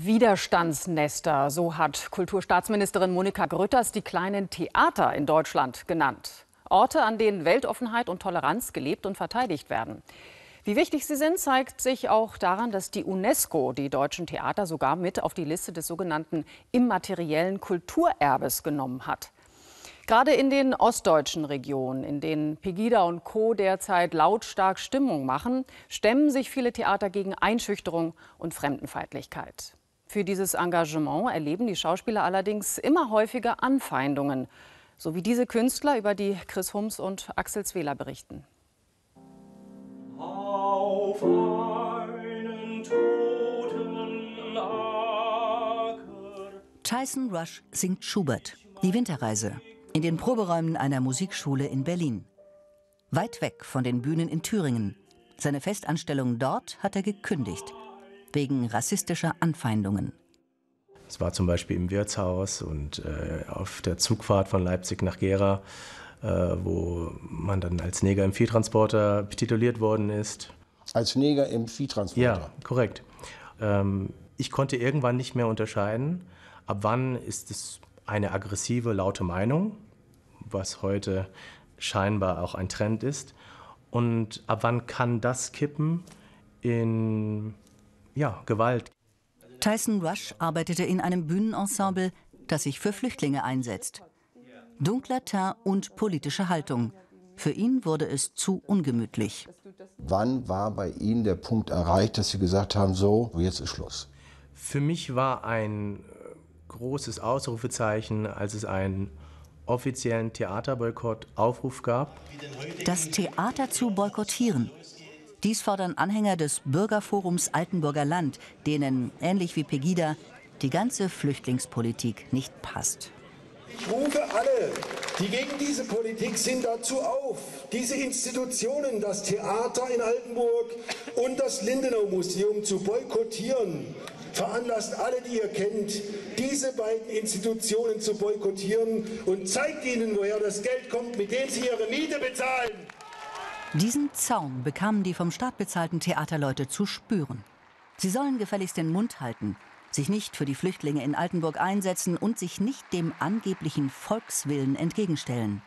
Widerstandsnester, so hat Kulturstaatsministerin Monika Grütters die kleinen Theater in Deutschland genannt. Orte, an denen Weltoffenheit und Toleranz gelebt und verteidigt werden. Wie wichtig sie sind, zeigt sich auch daran, dass die UNESCO die deutschen Theater sogar mit auf die Liste des sogenannten immateriellen Kulturerbes genommen hat. Gerade in den ostdeutschen Regionen, in denen Pegida und Co. derzeit lautstark Stimmung machen, stemmen sich viele Theater gegen Einschüchterung und Fremdenfeindlichkeit. Für dieses Engagement erleben die Schauspieler allerdings immer häufiger Anfeindungen, so wie diese Künstler, über die Chris Hums und Axel Zwela berichten. Auf einen toten Acker. Tyson Rush singt Schubert, die Winterreise, in den Proberäumen einer Musikschule in Berlin. Weit weg von den Bühnen in Thüringen. Seine Festanstellung dort hat er gekündigt wegen rassistischer Anfeindungen. Es war zum Beispiel im Wirtshaus und äh, auf der Zugfahrt von Leipzig nach Gera, äh, wo man dann als Neger im Viehtransporter betituliert worden ist. Als Neger im Viehtransporter? Ja, korrekt. Ähm, ich konnte irgendwann nicht mehr unterscheiden, ab wann ist es eine aggressive, laute Meinung, was heute scheinbar auch ein Trend ist, und ab wann kann das kippen in ja, Gewalt. Tyson Rush arbeitete in einem Bühnenensemble, das sich für Flüchtlinge einsetzt. Dunkler Teint und politische Haltung. Für ihn wurde es zu ungemütlich. Wann war bei Ihnen der Punkt erreicht, dass Sie gesagt haben, so, jetzt ist Schluss? Für mich war ein äh, großes Ausrufezeichen, als es einen offiziellen Theaterboykott-Aufruf gab. Das Theater zu boykottieren, dies fordern Anhänger des Bürgerforums Altenburger Land, denen, ähnlich wie Pegida, die ganze Flüchtlingspolitik nicht passt. Ich rufe alle, die gegen diese Politik sind, dazu auf, diese Institutionen, das Theater in Altenburg und das Lindenau Museum zu boykottieren. Veranlasst alle, die ihr kennt, diese beiden Institutionen zu boykottieren und zeigt ihnen, woher das Geld kommt, mit dem sie ihre Miete bezahlen. Diesen Zaun bekamen die vom Staat bezahlten Theaterleute zu spüren. Sie sollen gefälligst den Mund halten, sich nicht für die Flüchtlinge in Altenburg einsetzen und sich nicht dem angeblichen Volkswillen entgegenstellen.